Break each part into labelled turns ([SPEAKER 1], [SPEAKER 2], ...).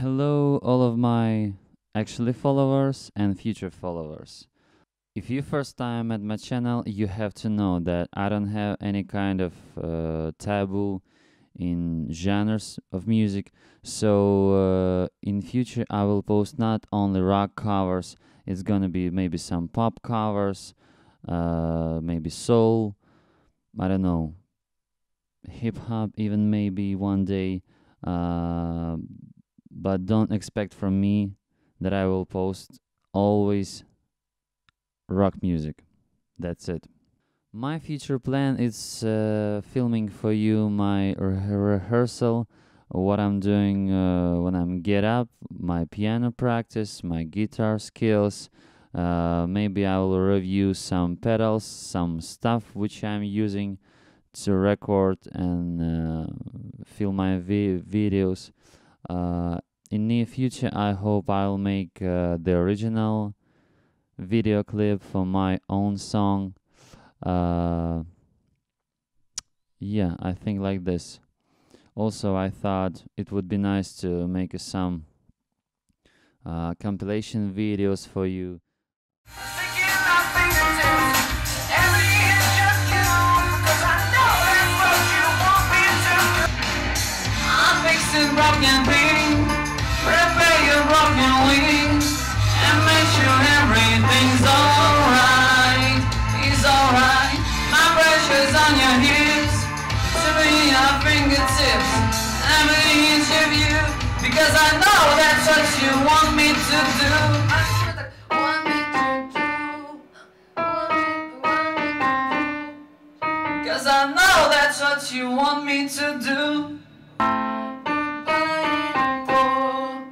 [SPEAKER 1] Hello, all of my actually followers and future followers. If you first time at my channel, you have to know that I don't have any kind of uh, taboo in genres of music. So uh, in future, I will post not only rock covers. It's gonna be maybe some pop covers, uh, maybe soul. I don't know, hip hop even maybe one day. Uh, but don't expect from me that I will post always rock music. That's it. My future plan is uh, filming for you my re- rehearsal, what I'm doing uh, when I'm get up, my piano practice, my guitar skills. Uh, maybe I will review some pedals, some stuff which I'm using to record and uh, film my vi- videos. Uh, in near future, I hope I'll make uh, the original video clip for my own song. Uh, yeah, I think like this. Also, I thought it would be nice to make some compilation videos for you.
[SPEAKER 2] Because I know that's what you want me to do. Cause I know that's what you want me to do.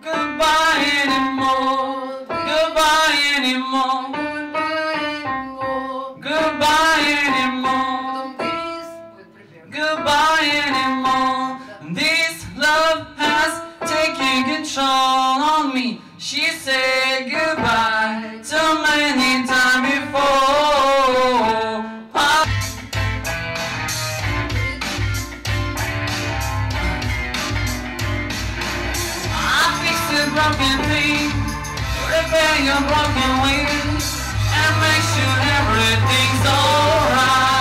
[SPEAKER 2] Goodbye anymore. Goodbye anymore. Goodbye me. She said goodbye too many times before. I I the broken thing, repair your broken wings, and make sure everything's alright.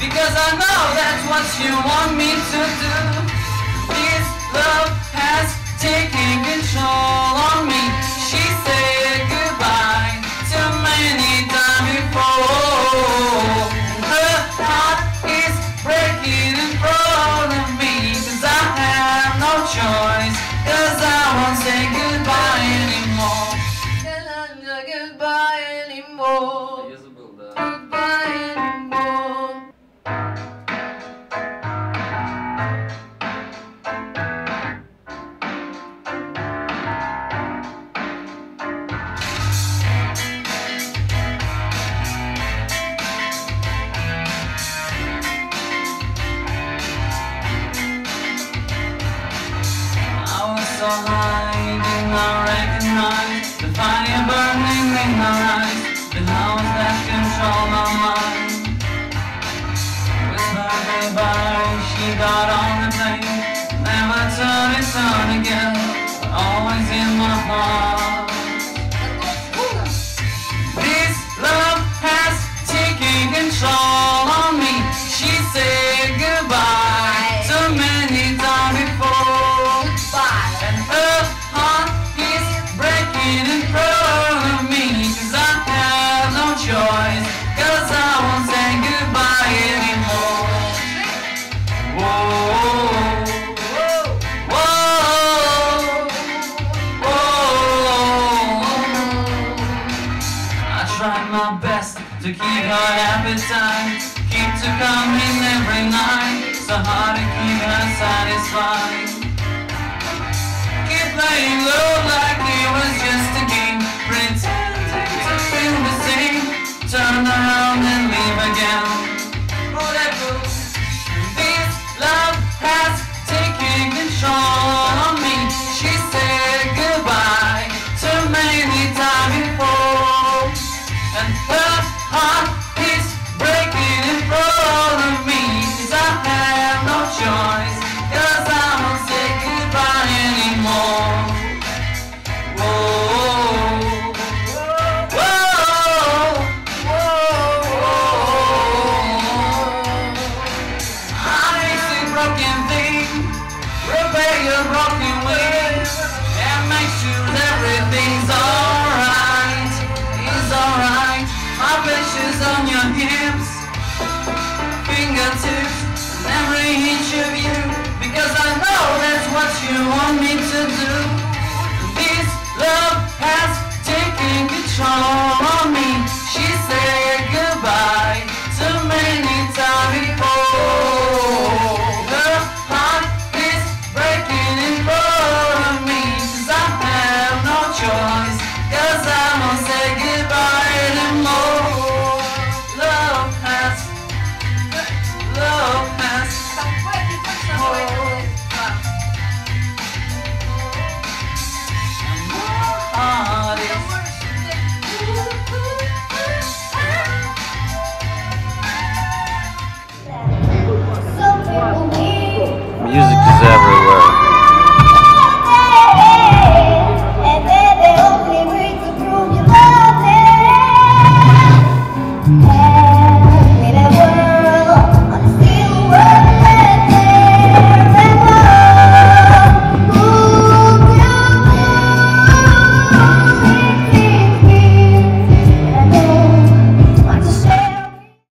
[SPEAKER 2] Because I know that's what you want me to do. This love has taken control on me. She said so high, did recognize the fire burning in her eyes. The house that control my mind. Whisper goodbye, she got on the plane. Never to return again, but always in my heart. This love has taken control her appetite, keep to coming every night, so hard to keep her satisfied. Keep playing low like it was just a game, pretending to feel the same, turn around and leave again. Whatever. This love has taken control of me. She said goodbye too many times before, and her heart you want me